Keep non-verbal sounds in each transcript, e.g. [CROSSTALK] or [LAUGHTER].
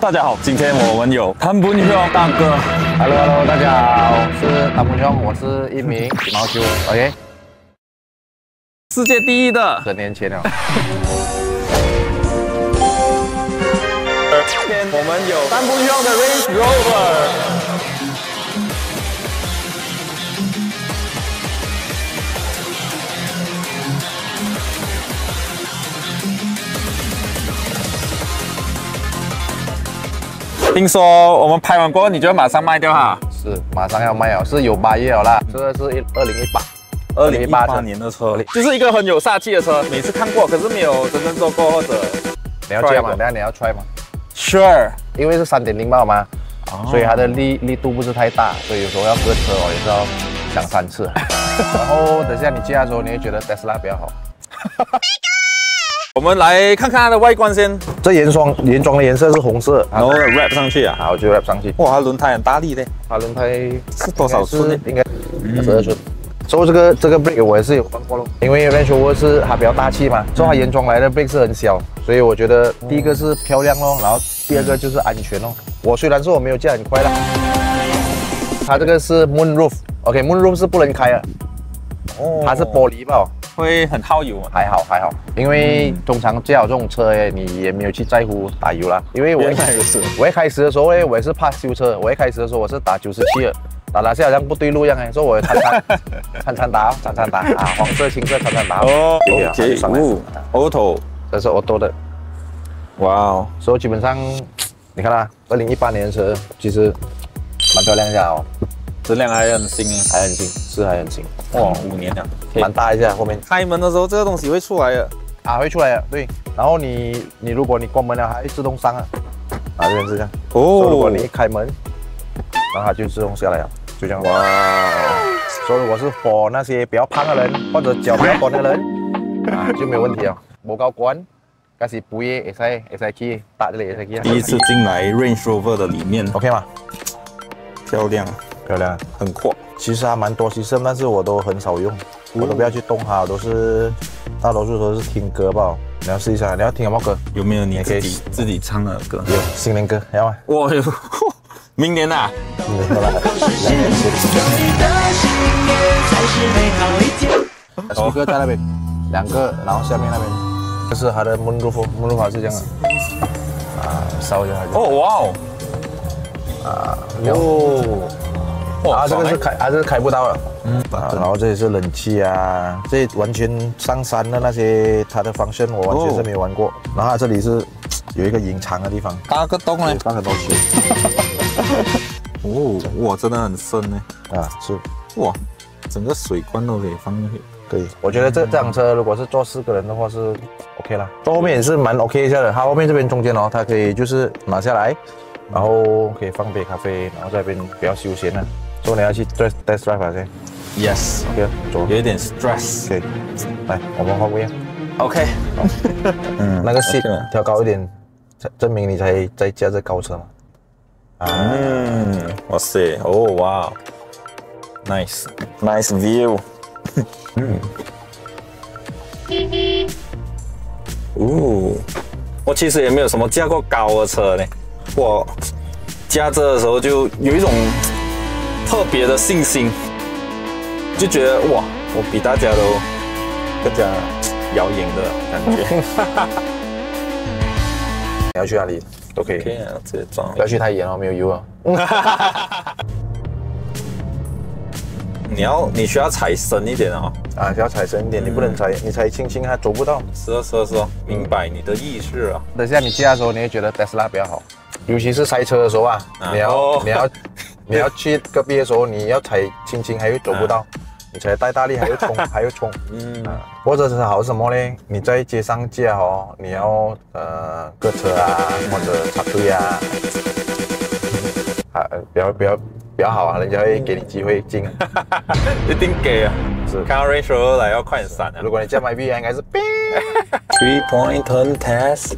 大家好，今天我们有谭不兄大哥。Hello Hello，大家好，我是谭不兄，我是一名羽毛球，OK，世界第一的。十年前了。今天我们有谭不兄的 Range Rover。听说我们拍完过后，你就要马上卖掉哈？是，马上要卖了，是有八月了啦。这个是一二零一八，二零一八车年的车，就是一个很有煞气的车，每次看过，可是没有真正坐过或者你要 try 吗等下你要 try 吗？Sure。因为是三点零八嘛，哦所以它的力力度不是太大，所以有时候要割车哦，也是要想三次。[LAUGHS] 然后等下你驾的时候，你会觉得 Tesla 比较好。我们来看看它的外观先，这原装原装的颜色是红色，然后 wrap 上去啊。好，我就 wrap 上去。哇，它轮胎很大力嘞，它轮胎是多少寸呢？应该十二寸。所以这个这个 brake 我也是有换过咯，因为 Range Rover 是它比较大气嘛，所以它原装来的 brake 是很小，所以我觉得第一个是漂亮咯，然后第二个就是安全咯。我虽然说我没有驾很快啦，它这个是 moon roof，OK，moon roof 是不能开的，哦它是玻璃吧？会很耗油啊。还好还好，因为通常驾好这种车诶，你也没有去在乎打油啦。因为我一开始 [LAUGHS] 我一开始的时候诶，我也是怕修车。我一开始的时候我是打九十七的，打打下好像不对路一样诶，所以我常常常常打哦，常常打啊，黄色、青色常常打哦有啊它就，OK，上，auto，这是 auto 的，哇哦，所以基本上你看啦，二零一八年的车其实蛮漂亮一下哦，质量还很新啊。还很新，是还很新，哇，五年了，蛮大一下后面开门的时候这个东西会出来的。啊会出来的，对。然后你你如果你关门了，它会自动上啊，啊这边是这样。所以如果你一开门，然后它就自动下来了，就这样。哇！所以我是 for 那些比较胖的人或者脚比较短的人啊，就没有问题了。冇高关，但是不也会使会使去打这里会使去啊。第一次进来 Range Rover 的里面，OK 吗？漂亮，漂亮。很阔。其实还蛮多 system，但是我都很少用，我都不要去动它，我都是大多数都是听歌吧。你要试一下，你要听什么歌？有没有你也可以自己自己唱的歌？有新年歌，要吗？哇哟，[LAUGHS] 明年啊，新年歌啦，两年前。speaker 在那边，两个，然后下面那边，这是它的 moon roof，moon roof 是这样的，啊，烧一下它就，哦哇哦，啊，哦，啊，这个是开，还是开不到了，嗯，啊，然后这里是冷气啊，这完全上山的那些它的方向我完全是没玩过，然后它这里是有一个隐藏的地方，八个洞嘞，放很多水，哦，哇，真的很深呢，啊，是。哇，整个水罐都可以放进去。对，我觉得这这辆车如果是坐四个人的话是 OK 啦，坐后面也是蛮 OK 一下的。它后面这边中间哦，它可以就是拿下来，然后可以放杯咖啡，然后在这边比较休闲的。所以你要去 test test drive 啊先。Yes，，OK，走有一点 stress。，OK，来，我们换不一样，OK，嗯。那个 OK seat 调高一点，才证明你才在驾这高车嘛。嗯，哇塞，哦哇，nice，nice view。嗯，哦，我其实也没有什么驾过高的车呢，我驾车的时候就有一种特别的信心，就觉得哇，我比大家都更加耀眼的感觉。[LAUGHS] 你要去哪里都可以，可以啊，直接装不。要去太远哦，没有油啊。[LAUGHS] 你要你需要踩深一点哦。啊，需要踩深一点，你不能踩，你踩轻轻它走不到。是啊是啊是啊，明白你的意思啊。等下你驾的时候，你会觉得 Tesla 比较好，尤其是塞车的时候啊，啊你要、哦你要你要去隔壁的时候，你要踩轻轻还会走不到，你踩太大力还要冲 [LAUGHS] 还要冲，嗯，啊，或者是好什么呢？你在街上驾哦，你要呃割车啊或者插队啊，啊呃比较比较比较好啊，人家会给你机会进。[LAUGHS] 一定给啊。是看到 Rover 来要快点闪啊。如果你驾 My B 应该是 [LAUGHS] Three point turn test。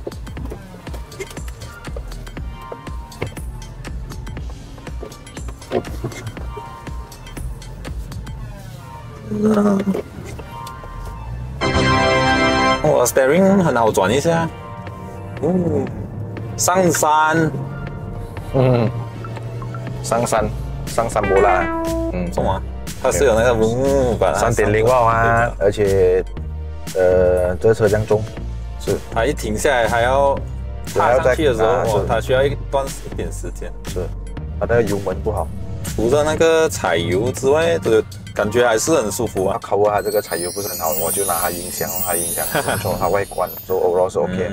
哇，steering 很好转一下。嗯，上山。嗯，上山。上山不啦，嗯，什么？它是有那个嗡把它三点零瓦啊，而且呃这车辆重，是。它一停下来还要踏上去的时候，哇，它需要一段一点时间，是。它那个油门不好。除了那个踩油之外，这个感觉还是很舒服啊。考过它这个踩油不是很好，我就拿它音响，它音响从它外观做 overall 是 OK。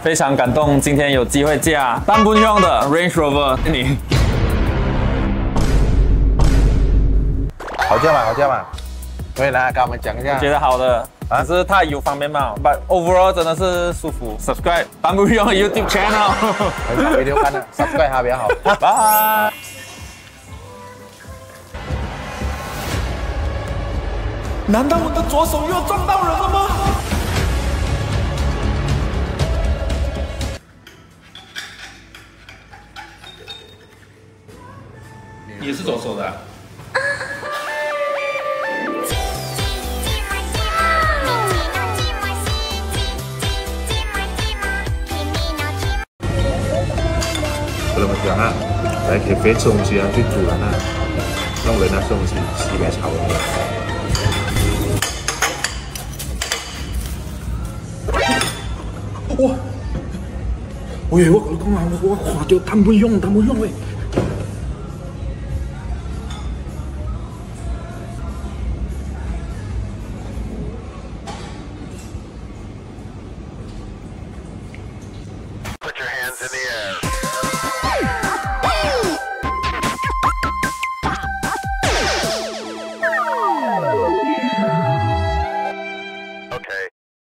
非常感动，今天有机会驾单不用的 Range Rover，你好驾嘛，好驾嘛。可以来跟我们讲一下，觉得好的。只是它有方便嘛，But overall 真的是舒服。Subscribe，当不用 YouTube channel，很少 video 看的，Subscribe 它比较好。拜。难道我的左手又要撞到人了吗？你是左手的。怎么讲啊？来给肥吃东西啊，去煮人啊，弄人啊，吃东西，西北炒的。哇！喂，我讲啊，我我看到他不用，他不用喂。Put your hands in the air.